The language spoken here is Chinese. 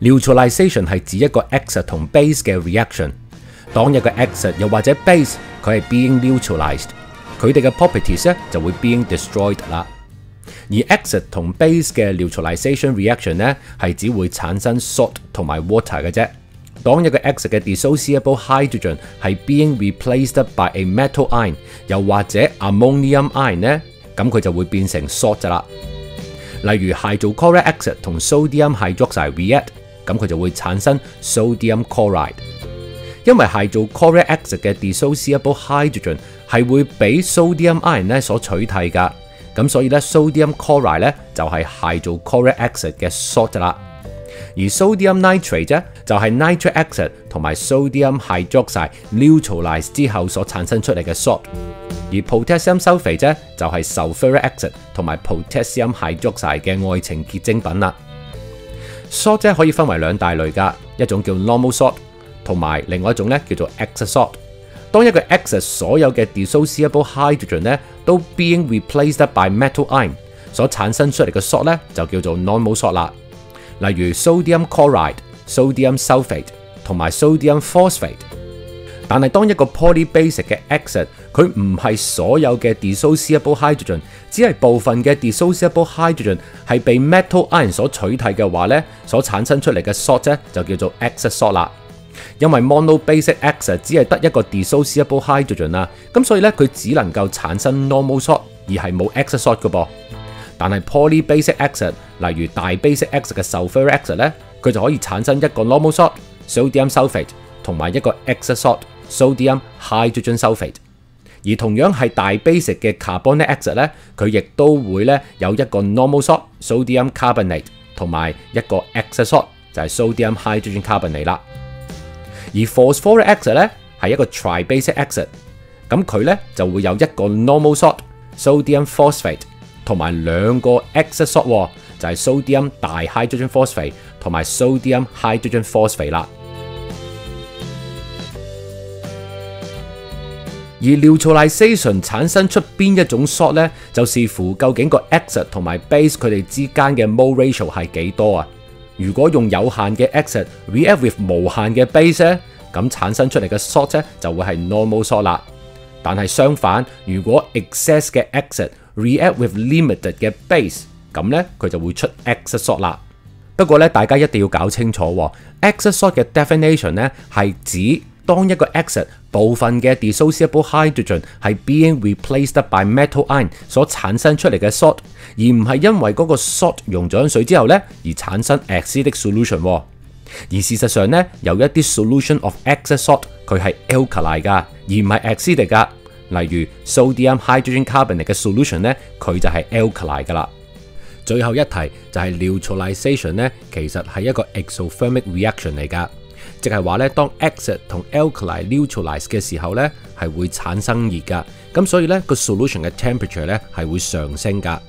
Neutralization 係指一個 acid 同 base 嘅 reaction。當一個 acid 又或者 base 佢係 being neutralized，佢哋嘅 properties 咧就會 being destroyed 啦。而 acid 同 base 嘅 neutralization reaction 咧係只會產生 salt 同埋 water 嘅啫。當一個 acid 嘅 dissociable hydrogen 係 being replaced by a metal ion，又或者 ammonium ion 咧，咁佢就會變成 salt 啦。例如 hydrochloric acid 同 sodium hydroxide react，咁佢就會產生 sodium chloride。因為 hydrochloric acid 嘅 dissociable hydrogen 係會俾 sodium ion 咧所取替噶，咁所以咧 sodium chloride 咧就係 hydrochloric acid 嘅 salt 啦。而 sodium nitrate 啫，就係 nitric acid 同埋 sodium hydroxide neutralize 之後所產生出嚟嘅 salt。而 potassium sulfate 啫，就係 sulfuric acid 同埋 potassium hydroxide 嘅愛情結晶品啦。Salt 咧可以分為兩大類噶，一種叫 normal salt，同埋另外一種咧叫做 excess salt。當一個 excess 所有嘅 dissociable hydrogen 咧都 being replaced by metal ion 所產生出嚟嘅 salt 咧就叫做 normal salt 啦。例如 sodium chloride、sodium sulfate 同埋 sodium phosphate。但係當一個 polybasic 嘅 acid，佢唔係所有嘅 dissociable hydrogen，只係部分嘅 dissociable hydrogen 係被 metal iron 所取替嘅話咧，所產生出嚟嘅 salt 咧就叫做 excess salt 啦。因為 monobasic acid 只係得一個 dissociable hydrogen 啦，咁所以咧佢只能夠產生 normal salt，而係冇 excess salt 嘅噃。但係 polybasic acid，例如大 basic acid 嘅 sulfuric acid 咧，佢就可以產生一個 normal salt sodium sulfate 同埋一個 excess salt sodium hydrogen sulfate。而同樣係大 basic 嘅 carbonic acid 咧，佢亦都會咧有一個 normal salt sodium carbonate 同埋一個 excess salt 就係 sodium hydrogen carbonate 啦。而 phosphoric acid 咧係一個 tribasic acid，咁佢咧就會有一個 normal salt sodium phosphate。同埋兩個 excess salt 就係 sodium 大 hydrogen phosphate 同埋 sodium hydrogen phosphate 啦。而 neutralization 產生出邊一種 shot 咧，就視乎究竟個 acid 同埋 base 佢哋之間嘅 mole ratio 係幾多啊？如果用有限嘅 acid react with 無限嘅 base 咧，咁產生出嚟嘅 shot 咧就會係 normal shot 啦。但係相反，如果 excess 嘅 acid react with limited 嘅 base，咁咧佢就會出 excess salt 啦。不過咧，大家一定要搞清楚，excess salt 嘅 definition 咧係指當一個 acid 部分嘅 dissociable hydrogen 係 being replaced by metal ion 所產生出嚟嘅 salt，而唔係因為嗰個 salt 溶咗水之後咧而產生 acidic solution。而事實上咧，有一啲 solution of excess salt 佢係 alkali 噶，而唔係 acidic 噶。例如 sodium hydrogen carbonate 嘅 solution 咧，佢就係 alkali 噶啦。最後一題就係 neutralization 咧，其實係一個 exothermic reaction 嚟噶，即係話咧，當 acid 同 alkali neutralize 嘅時候咧，係會產生熱噶，咁所以咧個 solution 嘅 temperature 咧係會上升噶。